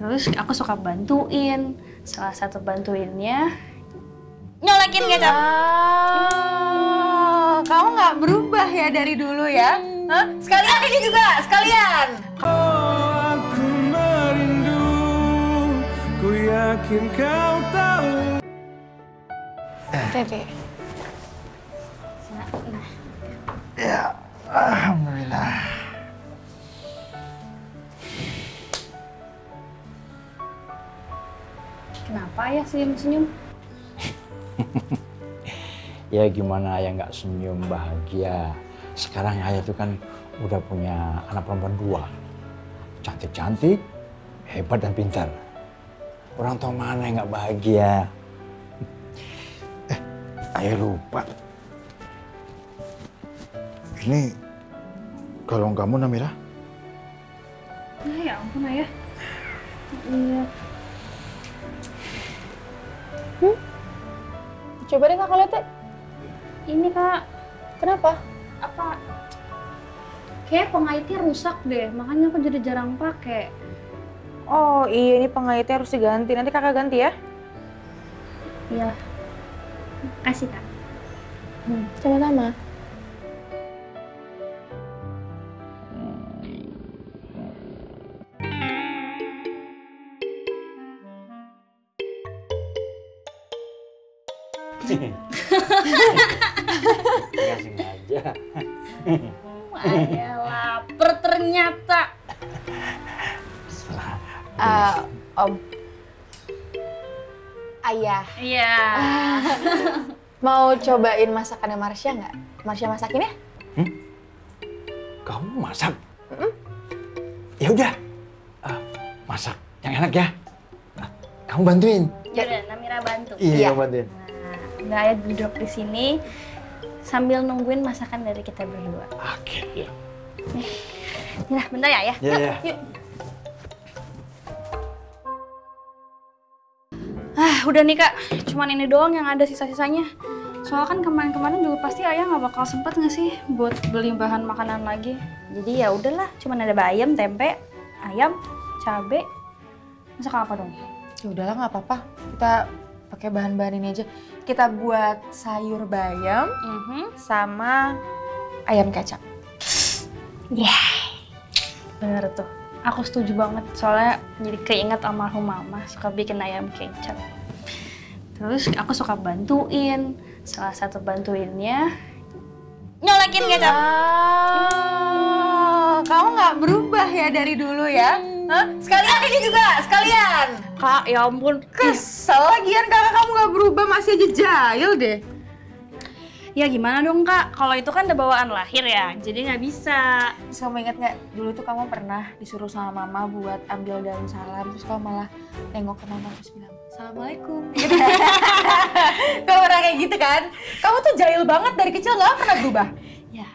Terus aku suka bantuin. Salah satu bantuinnya nyolekin kecap. Ah, kamu nggak berubah ya dari dulu ya? Hah? Sekalian ini juga, sekalian. Aku merindu, ku yakin kau tahu. Dede. Ya, alhamdulillah. Kenapa ya senyum-senyum? Ya gimana ayah nggak senyum bahagia. Sekarang ayah itu kan udah punya anak perempuan dua. Cantik-cantik, hebat dan pintar. Orang tua mana yang nggak bahagia? Eh, ayah lupa. Ini kalung kamu Namira? Nah, ya ampun ayah. Iya. Coba deh kakak lihat deh. Ini kak, Kenapa? apa? Kayak pengaitnya rusak deh, makanya aku jadi jarang pakai. Oh iya ini pengaitnya harus diganti. Nanti kakak ganti ya. Iya. Kasih kak. Hmm, sama-sama. Setelah Eh, om. Ayah, Iya. mau cobain masakannya Marsha nggak? Marsha masakin ya? kamu masak? Ya udah, Ah, masak yang enak ya. Ah, kamu bantuin. Ya udah, Namira bantu. Iya. kamu bantuin. Nah, udah ayah duduk di sini sambil nungguin masakan dari kita berdua. Oke. Nah, bentar ya ayah. Ya ya. Yuk. Ah, udah nih kak. Cuman ini doang yang ada sisa-sisanya. Soalnya kan kemarin-kemarin juga pasti ayah nggak bakal sempet nggak sih buat beli bahan makanan lagi. Jadi ya udahlah, cuman ada bayam, tempe, ayam, cabe. Masak apa dong? Ya udahlah nggak apa-apa. Kita pakai bahan-bahan ini aja. Kita buat sayur bayam Mhm. sama ayam kecap. Bener tuh. Aku setuju banget soalnya jadi keinget almarhum mama suka bikin ayam kecap. Terus aku suka bantuin. Salah satu bantuinnya nyolekin kecap. Ah, kamu nggak berubah ya dari dulu ya? Hah? Sekalian ini juga, sekalian. Kak, ya ampun. Kesel lagian kakak kamu nggak berubah masih aja jahil deh. Ya gimana dong kak? Kalau itu kan udah bawaan lahir ya, jadi nggak bisa. Terus kamu ingat nggak dulu tuh kamu pernah disuruh sama mama buat ambil daun salam terus kamu malah nengok ke mama terus bilang assalamualaikum. kamu pernah kayak gitu kan? Kamu tuh jahil banget dari kecil nggak pernah berubah. Ya,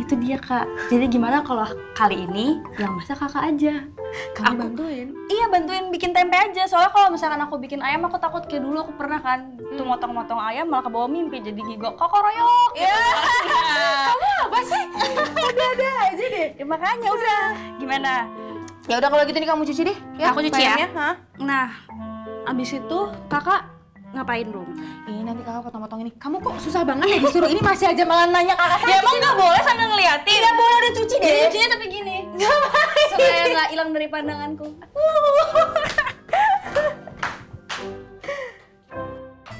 itu dia kak. Jadi gimana kalau kali ini yang masak kakak aja? Kamu Aku- bantuin. Iya bantuin bikin tempe aja. Soalnya kalau misalkan aku bikin ayam, aku takut kayak dulu aku pernah kan tuh motong-motong ayam malah kebawa mimpi jadi ngigok kokoroyok. Ya, kamu apa sih? Ada-ada aja deh. Ya, makanya udah. Gimana? Ya udah kalau gitu nih kamu cuci deh. Aku cuci ya? hah? Nah, abis itu kakak ngapain dong? Ini nanti kakak potong-potong ini. Kamu kok susah banget ya disuruh ini masih aja malah nanya kakak. Ya emang nggak boleh sambil ngeliatin. Tidak boleh udah cuci deh. Ya, cucinya tapi gini. Supaya nggak hilang dari pandanganku.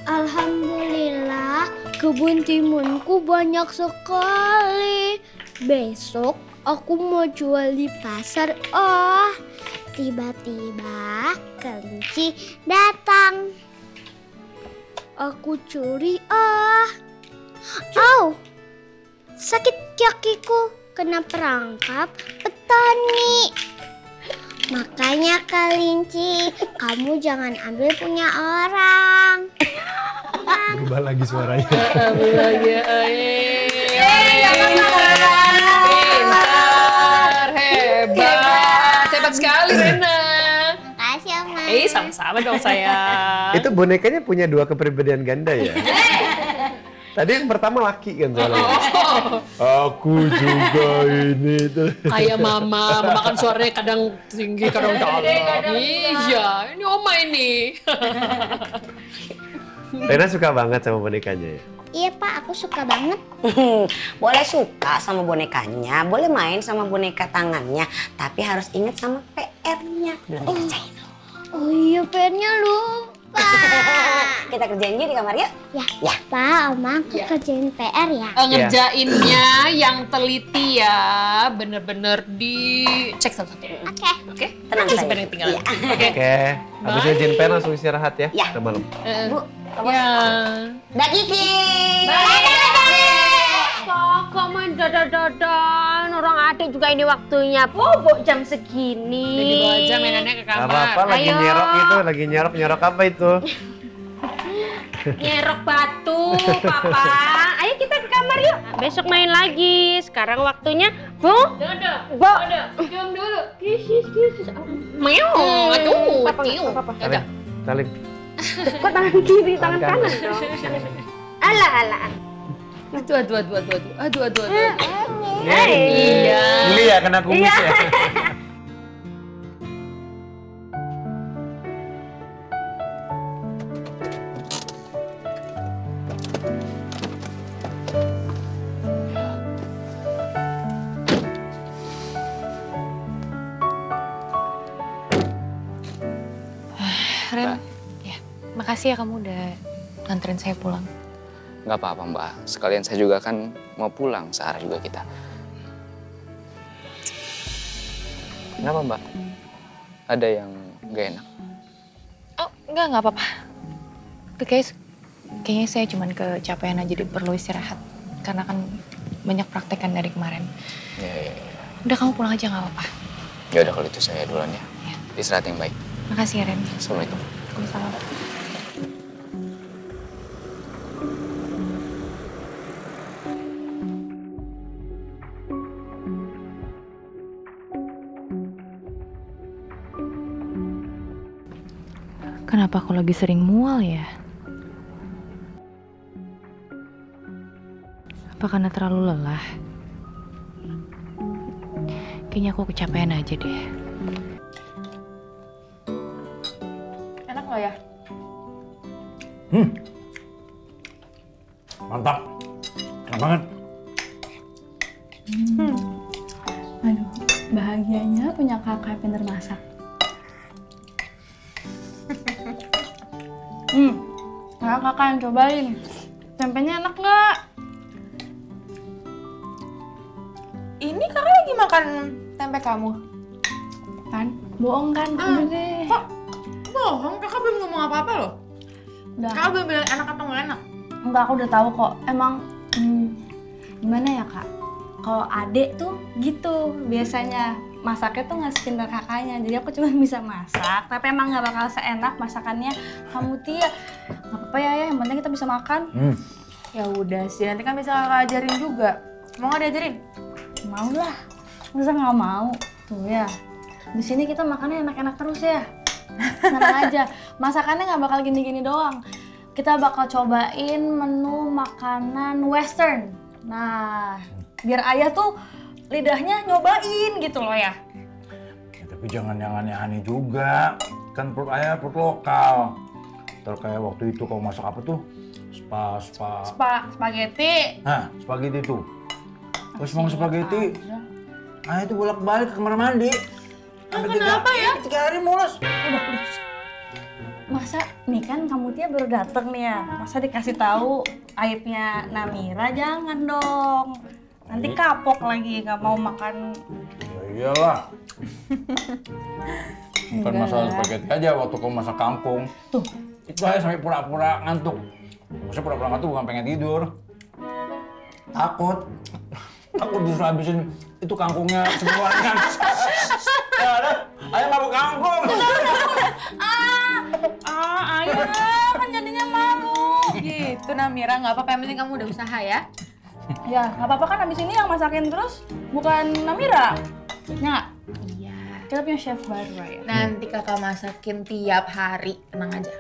Alhamdulillah, kebun timunku banyak sekali. Besok aku mau jual di pasar. Oh, tiba-tiba kelinci datang. Aku curi. Ah, au, sakit kakiku kena perangkap petani. Makanya kelinci, kamu jangan ambil punya orang. Berubah lagi suaranya. Pintar, hebat, hebat sekali Rena. Eh, sama-sama dong saya. Itu bonekanya punya dua kepribadian ganda ya? Tadi yang pertama laki kan soalnya. Oh, Aku juga ini tuh. kayak mama, mama kan suaranya kadang tinggi, kadang dalam. Iya, ini oma ini. Rena suka banget sama bonekanya ya. Iya pak, aku suka banget. boleh suka sama bonekanya, boleh main sama boneka tangannya, tapi harus ingat sama PR-nya. Belum dikerjain. Oh iya, pennya lupa. Kita kerjain yuk di kamar yuk. ya, Ya. pak, oma aku kerjain PR ya. Eh, ngerjainnya yang teliti ya, bener-bener dicek satu-satu. Oke. Oke? Tenang Nanti sayang. sampai yang tinggal. Iya. Oke. Oke, habis izin pen langsung istirahat ya. Ya. Udah malam. Eh, Bu, Ya. Mbak Kiki. Kakak main dadah-dadan, orang adik juga ini waktunya bobok jam segini. Jadi bawa aja mainannya ke Gak kamar. apa-apa, lagi Ayo. nyerok itu, lagi nyerok nyerok apa itu? Nyerok batu, papa. Ayo kita ke kamar yuk. Besok main lagi. Sekarang waktunya, Bu. Dadah. Diam dulu. Kisis, kisis. Meow, aduh, Papa, tiu. papa. Kok tangan kiri, tangan kanan dong. Alah, alah. Aduh, aduh, aduh, aduh, aduh, aduh, aduh, aduh. Iya. Ini ya kena kumis ya. Ren, ya, makasih ya kamu udah nganterin saya pulang. Nggak apa-apa mbak, sekalian saya juga kan mau pulang, searah juga kita. Kenapa mbak? Ada yang nggak enak? Oh, enggak, enggak apa-apa. Tapi kayak, kayaknya saya cuman kecapean aja, jadi perlu istirahat. Karena kan banyak praktekan dari kemarin. Ya, ya, ya. Udah kamu pulang aja nggak apa-apa. Ya udah kalau itu saya duluan ya. Ya. Istirahat yang baik. Makasih ya Ren. Assalamualaikum. Waalaikumsalam. Kenapa aku lagi sering mual ya? Apa karena terlalu lelah? Kayaknya aku kecapean aja deh. Enak nggak ya? Mantap. Enak banget. Aduh, bahagianya punya kakak yang pinter masak. Hmm, kakak kakak yang cobain. Tempenya enak nggak? Ini kakak lagi makan tempe kamu. Kan? Bohong kan? Udah deh. Kok bohong? Kakak belum ngomong apa-apa loh. Udah. Kakak belum bilang enak atau nggak enak. Enggak, aku udah tahu kok. Emang hmm, gimana ya kak? Kalau adek tuh gitu biasanya masaknya tuh nggak sepintar kakaknya. Jadi aku cuma bisa masak, tapi emang nggak bakal seenak masakannya kamu Tia. Nggak apa-apa ya, ya, yang penting kita bisa makan. Hmm. Ya udah sih, nanti kan bisa kakak ajarin juga. Mau nggak diajarin? Mau lah, masa nggak mau? Tuh ya, di sini kita makannya enak-enak terus ya. Tenang aja, masakannya nggak bakal gini-gini doang. Kita bakal cobain menu makanan western. Nah, biar ayah tuh lidahnya nyobain gitu loh ya. Ya, tapi jangan yang aneh-aneh juga. Kan perut ayah perut lokal. Terus kayak waktu itu kau masak apa tuh? Spa, spa. Spa, spaghetti. Nah, spaghetti tuh. Terus mau spaghetti, ayah tuh bolak-balik ke kamar mandi. Sampai kenapa ya? Tiga hari mules. Udah, udah. Masa nih kan kamu Tia baru dateng nih ya. Masa dikasih tahu aibnya Namira jangan dong. Nanti kapok lagi nggak mau makan Ya iyalah. Bukan masalah spaghetti aja waktu kau masak kangkung. Tuh. Itu ayah sampai pura-pura ngantuk. Maksudnya pura-pura ngantuk bukan pengen tidur. Takut. Takut disuruh habisin itu kangkungnya semuanya. ya ada, ayah nggak mau kangkung. Ah, ayah kan jadinya malu. Gitu Namira, nggak apa-apa. Yang penting kamu udah usaha ya. Ya, nggak apa-apa kan abis ini yang masakin terus bukan Namira. Ya, Iya. kita punya chef baru ya. Nanti kakak masakin tiap hari, tenang aja.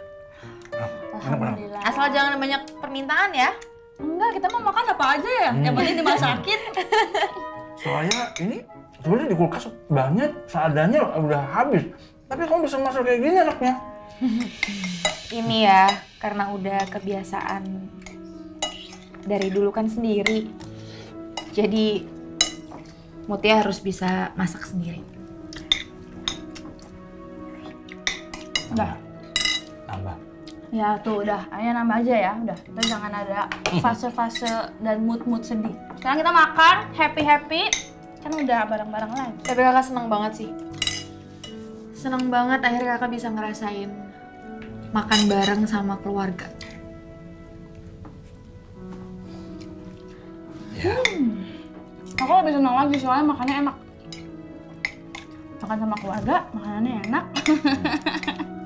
Benar. Alhamdulillah. Asal jangan banyak permintaan ya. Enggak, kita mau makan apa aja ya? Hmm. Yang penting dimasakin. Soalnya ini sebenarnya di kulkas banyak, seadanya udah habis. Tapi kamu bisa masak kayak gini anaknya. Ini ya, karena udah kebiasaan dari dulu kan sendiri. Jadi Mutia harus bisa masak sendiri. Udah. Tambah. Ya tuh udah, Ayah nambah aja ya, udah. Kita jangan ada fase-fase dan mood-mood sedih. Sekarang kita makan, happy-happy. Kan udah bareng-bareng lagi. Tapi kakak seneng banget sih. Seneng banget akhirnya kakak bisa ngerasain makan bareng sama keluarga. Aku lebih senang lagi soalnya makannya enak. Makan sama keluarga, makanannya enak.